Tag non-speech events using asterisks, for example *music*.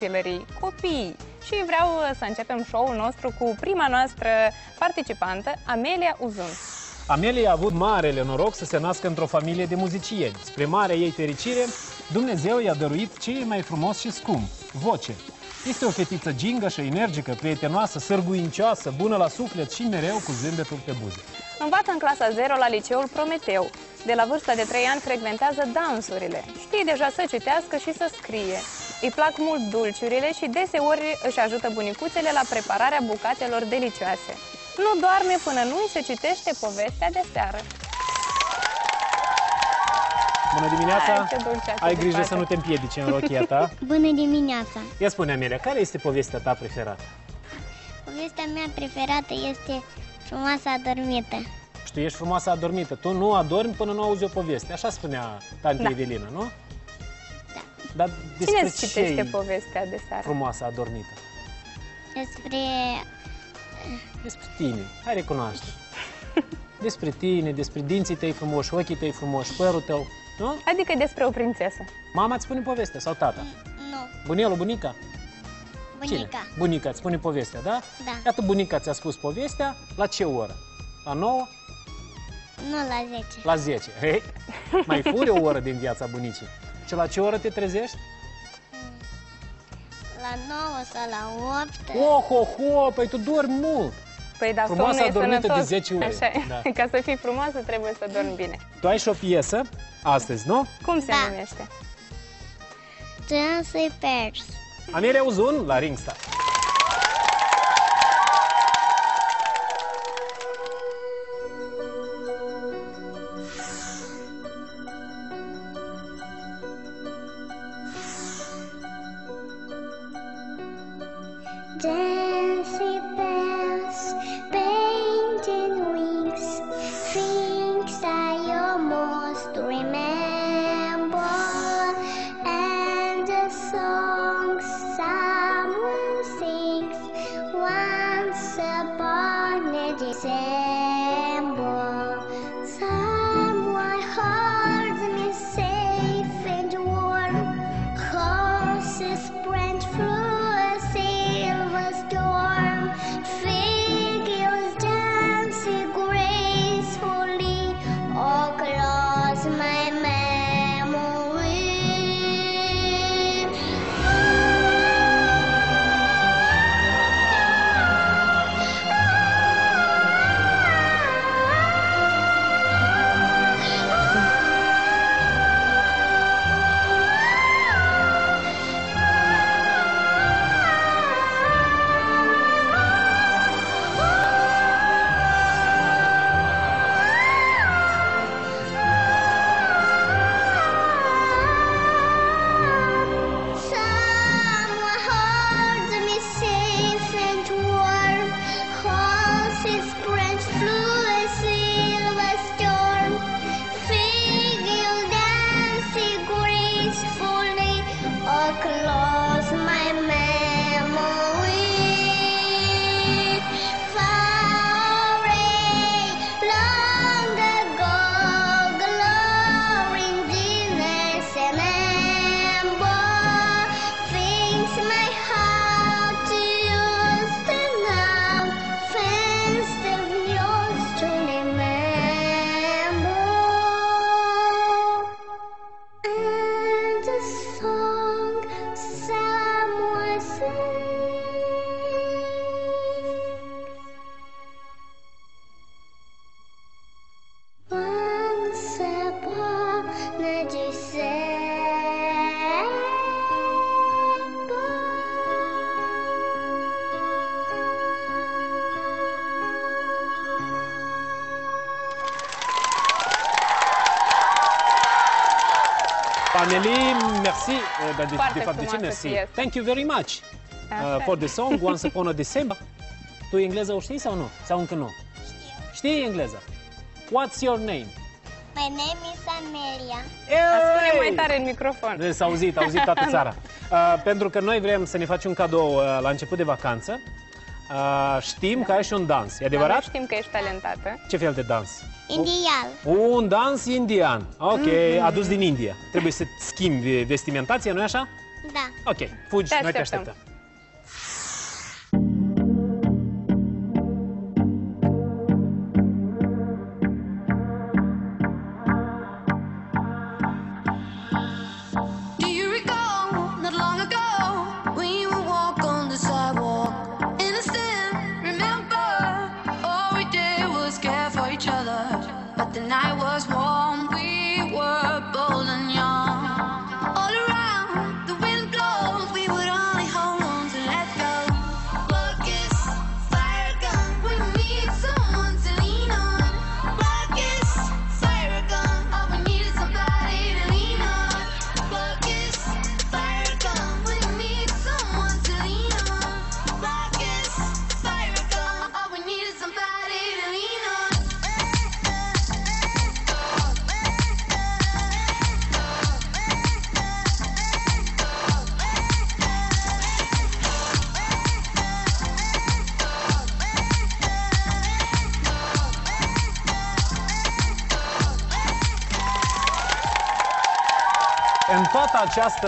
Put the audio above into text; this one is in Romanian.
copilării, copiii. Și vreau uh, să începem show-ul nostru cu prima noastră participantă, Amelia Uzun. Amelia a avut marele noroc să se nască într-o familie de muzicieni. Spre marea ei fericire, Dumnezeu i-a dăruit cel mai frumos și scump, voce. Este o fetiță gingă și energică, prietenoasă, sârguincioasă, bună la suflet și mereu cu zâmbetul pe buze. Învață în clasa 0 la liceul Prometeu. De la vârsta de 3 ani frecventează dansurile. Știe deja să citească și să scrie. Îi plac mult dulciurile și deseori își ajută bunicuțele la prepararea bucatelor delicioase. Nu doarme până nu îi se citește povestea de seară. Bună dimineața! Hai, ce dulce Ați grijă să nu te împiedici în rochia ta. *laughs* Bună dimineața! Ia spune, Amelia, care este povestea ta preferată? Povestea mea preferată este Frumoasa adormită. Și tu ești frumoasă adormită. Tu nu adormi până nu auzi o poveste. Așa spunea tante Da. Evelina, nu? Da. Dar despre Cine îți citește ce povestea de seară? frumoasă adormită? Despre... Despre tine. Hai recunoaște. Despre tine, despre dinții tăi frumoși, ochii tăi frumoși, părul tău. Nu? Adică despre o prințesă. Mama îți spune povestea sau tata? Nu, Bunelul, bunica? bunica. Cine? Bunica îți spune povestea, da? Da. Iată, bunica ți-a spus povestea la ce oră? La 9? Nu la 10. La 10. Hei, mai furi o oră din viața bunicii. Și la ce oră te trezești? La 9 sau la 8. Oh, oh, oh, păi tu dormi mult. Păi da, Frumoasă somnul e adormită de sănătos. 10 ore. Așa e. Da. Ca să fii frumoasă trebuie să dormi bine. Tu ai și o piesă astăzi, nu? Cum se Da. numește? Trânsă pers. Amelia Uzun la Ringstar. Dancing bells, painting wings, things I almost remember, and the songs someone sings once upon a December. Amelie, merci. Eh, dar de, Foarte de fapt, de ce frumoasă merci? piesă. Thank you very much Așa. uh, for the song Once Upon a December. Tu engleză o știi sau nu? Sau încă nu? Știi engleză? What's your name? My name is Amelia. Dar spune Hey! mai tare în microfon. S-a auzit, a auzit toată *laughs* țara. Uh, pentru că noi vrem să ne faci un cadou uh, la început de vacanță. Uh, știm că ai și un dans. E Dar adevărat? noi știm că ești talentată. Ce fel de dans? Indian. Un dans indian. Ok, adus din India. Trebuie să schimbi vestimentația, nu-i așa? Da. Ok, fugi, Te noi te așteptăm. În toată această